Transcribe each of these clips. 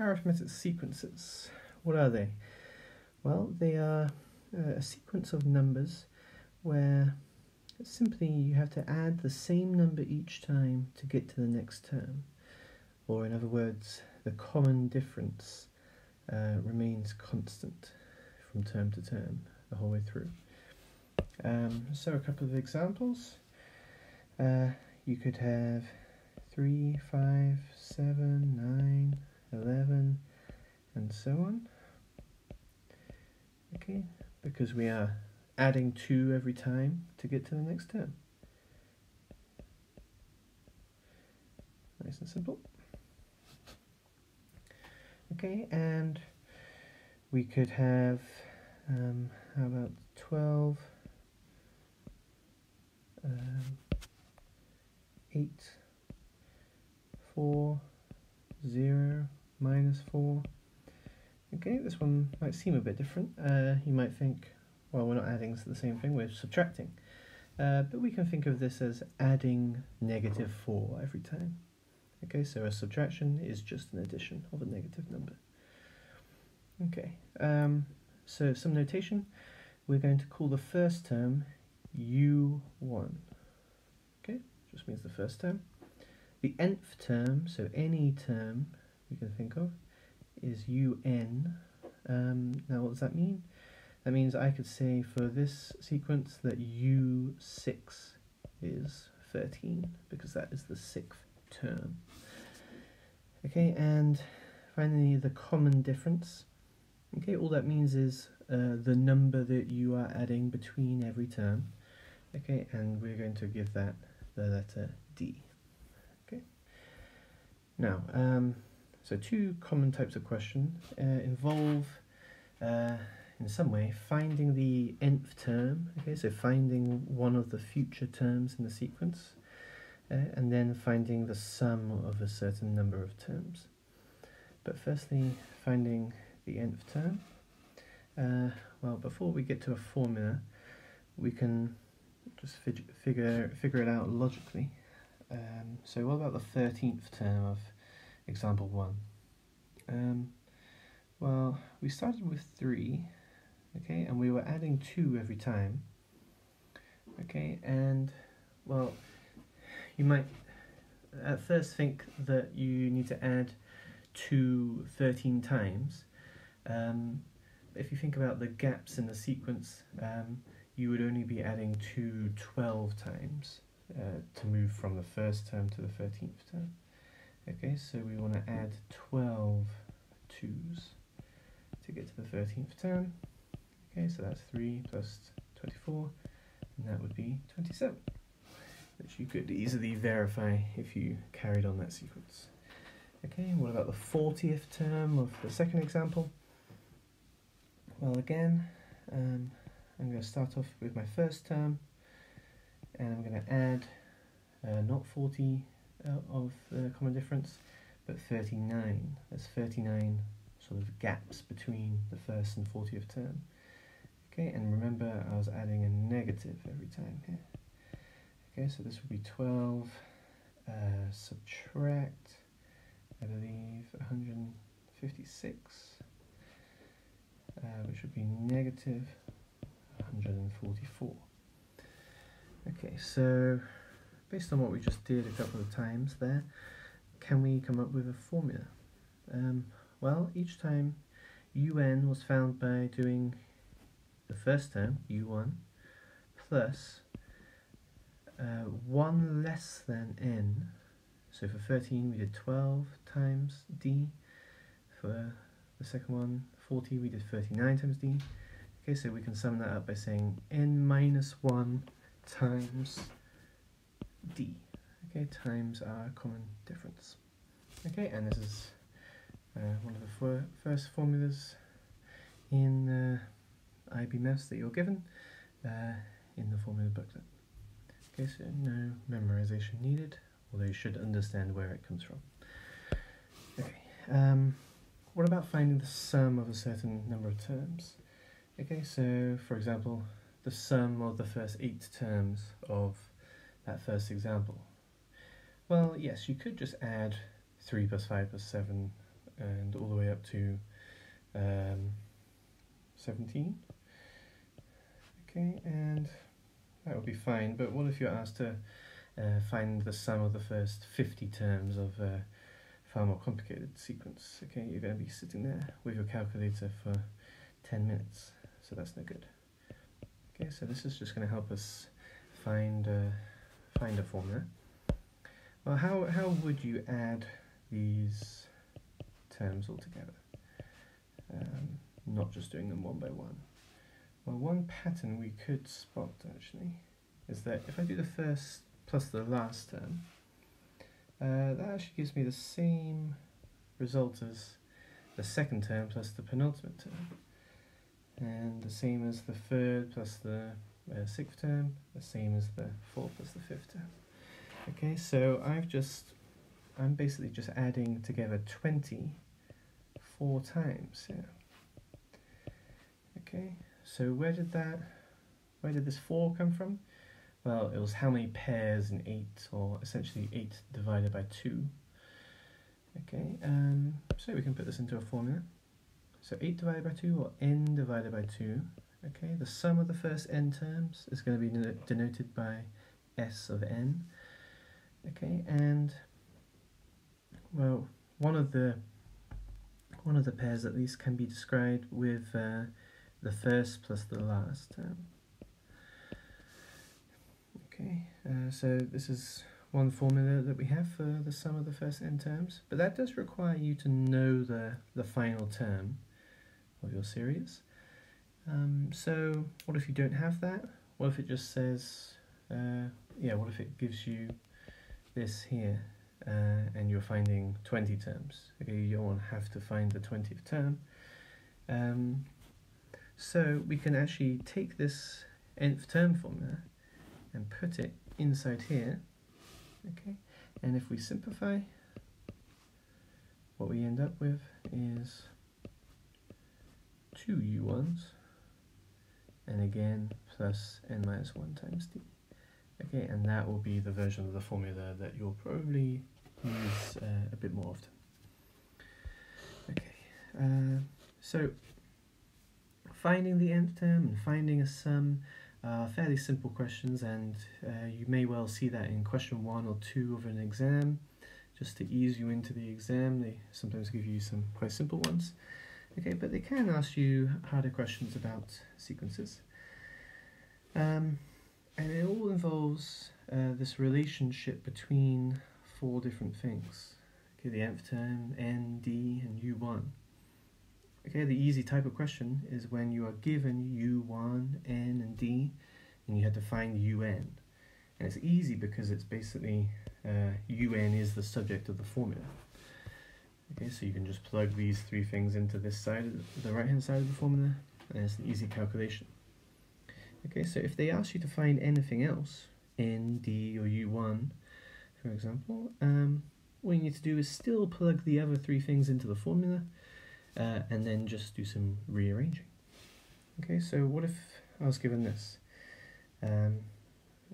arithmetic sequences. What are they? Well, they are uh, a sequence of numbers where simply you have to add the same number each time to get to the next term. Or, in other words, the common difference uh, remains constant from term to term the whole way through. Um, so, a couple of examples. Uh, you could have 3, 5, 7, 9, 11, and so on. Okay, because we are adding 2 every time to get to the next term. Nice and simple. Okay, and we could have, um, how about 12, um, 8, 4, 0, minus 4. Okay, this one might seem a bit different. Uh, you might think, well, we're not adding the same thing, we're subtracting. Uh, but we can think of this as adding negative 4 every time. Okay, so a subtraction is just an addition of a negative number. Okay, um, so some notation. We're going to call the first term u1. Okay, just means the first term. The nth term, so any term we can think of, is un. Um, now, what does that mean? That means I could say for this sequence that u6 is 13, because that is the sixth term. Okay, and finally the common difference. Okay, all that means is uh, the number that you are adding between every term. Okay, and we're going to give that the letter D. Okay. Now, um, so two common types of question uh, involve, uh, in some way, finding the nth term. Okay, so finding one of the future terms in the sequence, uh, and then finding the sum of a certain number of terms. But firstly, finding the nth term. Uh, well, before we get to a formula, we can just fig figure figure it out logically. Um, so what about the thirteenth term of example one? Um, well, we started with three, okay, and we were adding two every time. Okay, and well, you might at first think that you need to add two 13 times. Um, if you think about the gaps in the sequence, um, you would only be adding two 12 times uh, to move from the first term to the 13th term. Okay, so we want to add 12 twos to get to the 13th term. Okay, so that's 3 plus 24, and that would be 27, which you could easily verify if you carried on that sequence. Okay, what about the 40th term of the second example? Well, again, um, I'm going to start off with my first term, and I'm going to add uh, not 40 uh, of the common difference, but 39. There's 39 sort of gaps between the first and 40th term. Okay, and remember I was adding a negative every time here. Okay, so this would be 12, uh, subtract, I believe, 156, uh, which would be negative 144. Okay, so based on what we just did a couple of times there, can we come up with a formula? Um, well, each time un was found by doing the first term, u1, plus uh, 1 less than n. So for 13 we did 12 times d. For the second one, 40, we did 39 times d. Okay, so we can sum that up by saying n minus 1 times d. Okay, times our common difference. Okay, and this is uh, one of the first formulas in uh, IB Maths that you're given uh, in the formula booklet. Okay, so no memorization needed, although you should understand where it comes from. Okay, um, what about finding the sum of a certain number of terms? Okay, so for example, the sum of the first eight terms of that first example. Well, yes, you could just add 3 plus 5 plus 7 and all the way up to um, 17. Okay, and that would be fine, but what if you're asked to uh, find the sum of the first 50 terms of a far more complicated sequence? Okay, you're going to be sitting there with your calculator for 10 minutes, so that's no good. Okay, so this is just going to help us find, uh, find a formula. Well, how, how would you add these terms all together? Um, not just doing them one by one. Well, one pattern we could spot actually is that if I do the first plus the last term, uh, that actually gives me the same result as the second term plus the penultimate term. And the same as the third plus the uh, sixth term, the same as the fourth plus the fifth term. Okay, so I've just, I'm basically just adding together 20 four times here. Okay, so where did that, where did this 4 come from? Well, it was how many pairs in 8, or essentially 8 divided by 2. Okay, um, so we can put this into a formula. So 8 divided by 2, or n divided by 2. Okay, the sum of the first n terms is going to be denoted by s of n. Okay, and, well, one of the one of the pairs at least can be described with uh, the first plus the last term. Okay, uh, so this is one formula that we have for the sum of the first n terms, but that does require you to know the, the final term of your series. Um, so what if you don't have that? What if it just says, uh, yeah, what if it gives you this here, uh, and you're finding 20 terms? Okay, you don't have to find the 20th term. Um, so we can actually take this nth term formula and put it inside here, okay? And if we simplify, what we end up with is two u1s, and again, plus n minus 1 times d. Okay, and that will be the version of the formula that you'll probably use uh, a bit more often. Okay, uh, so finding the nth term and finding a sum are fairly simple questions and uh, you may well see that in question one or two of an exam just to ease you into the exam they sometimes give you some quite simple ones okay but they can ask you harder questions about sequences um, and it all involves uh, this relationship between four different things okay the nth term n d and u1 Okay, the easy type of question is when you are given u1, n, and d, and you have to find un. And it's easy because it's basically uh, un is the subject of the formula. Okay, so you can just plug these three things into this side, of the right hand side of the formula, and it's an easy calculation. Okay, so if they ask you to find anything else, n, d, or u1, for example, um, all you need to do is still plug the other three things into the formula, uh, and then just do some rearranging. Okay, so what if I was given this? Um,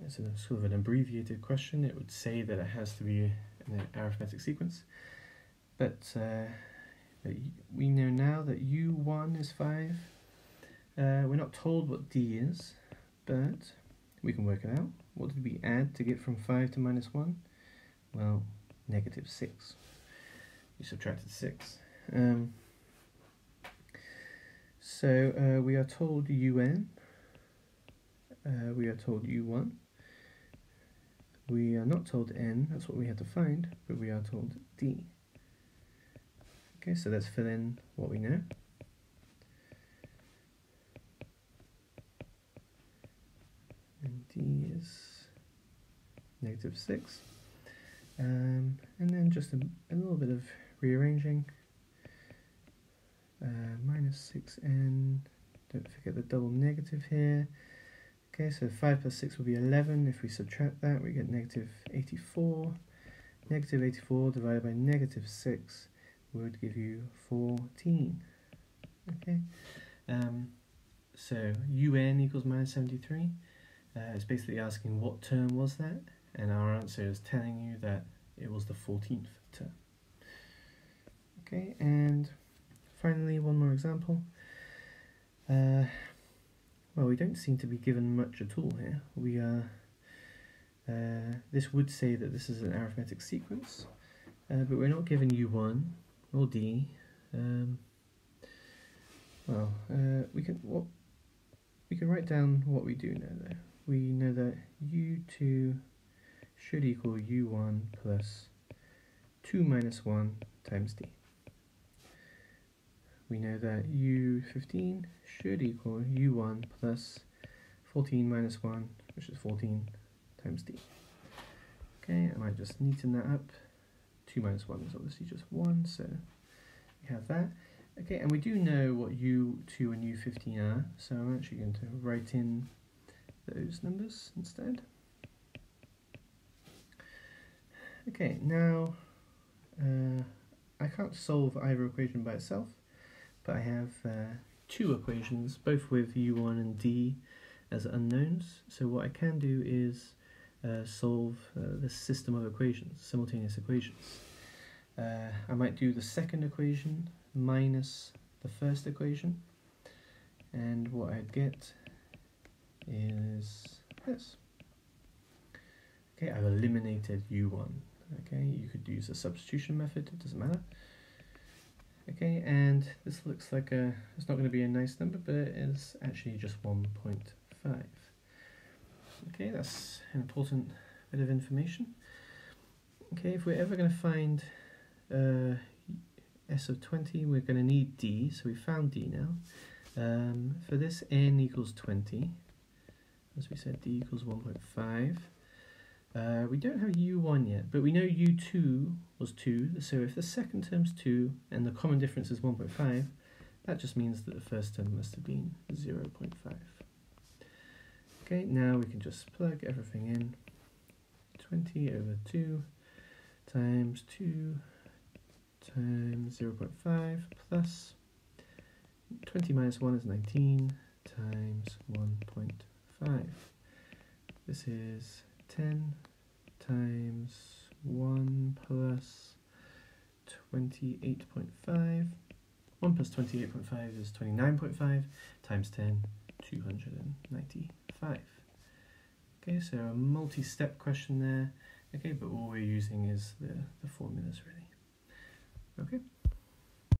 it's a sort of an abbreviated question. It would say that it has to be an arithmetic sequence, but uh, we know now that u1 is 5. Uh, we're not told what d is, but we can work it out. What did we add to get from 5 to minus 1? Well, negative 6. We subtracted 6. Um, so uh, we are told un, uh, we are told u1, we are not told n, that's what we had to find, but we are told d. Okay, so let's fill in what we know. And d is negative 6. Um, and then just a, a little bit of rearranging uh, minus 6n, don't forget the double negative here. Okay, so 5 plus 6 will be 11. If we subtract that, we get negative 84. Negative 84 divided by negative 6 would give you 14. Okay, um, so un equals minus 73. Uh, it's basically asking what term was that, and our answer is telling you that it was the 14th term. Okay, and finally one more example. Uh, well, we don't seem to be given much at all here. We are. Uh, this would say that this is an arithmetic sequence, uh, but we're not given u1 or d. Um, well, uh, we can what we can write down what we do know there. We know that u2 should equal u1 plus 2 minus 1 times d. We know that u15 should equal u1 plus 14 minus 1, which is 14 times d. Okay, I might just neaten that up. 2 minus 1 is obviously just 1, so we have that. Okay, and we do know what u2 and u15 are, so I'm actually going to write in those numbers instead. Okay, now uh, I can't solve either equation by itself, but I have uh, two equations, both with u1 and d as unknowns. So what I can do is solve uh, this system of equations, simultaneous equations. Uh, I might do the second equation minus the first equation, and what I'd get is this. Okay, I've eliminated u1. Okay, you could use a substitution method, it doesn't matter. Okay, and this looks like a, it's not going to be a nice number, but it is actually just 1.5. Okay, that's an important bit of information. Okay, if we're ever going to find uh, S of 20, we're going to need D, so we found D now. Um, for this, n equals 20. As we said, D equals 1.5. Uh, we don't have u1 yet, but we know u2 was 2, so if the second term's 2 and the common difference is 1.5, that just means that the first term must have been 0 0.5. Okay, now we can just plug everything in. 20 over 2 times 2 times 0 0.5 plus 20 minus 1 is 19 times 1.5. This is 10 times 1 plus 28.5. 1 plus 28.5 is 29.5 times 10, 295. Okay, so a multi-step question there. Okay, but all we're using is the, the formulas really. Okay.